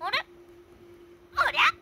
あれ？ありゃ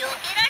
けられ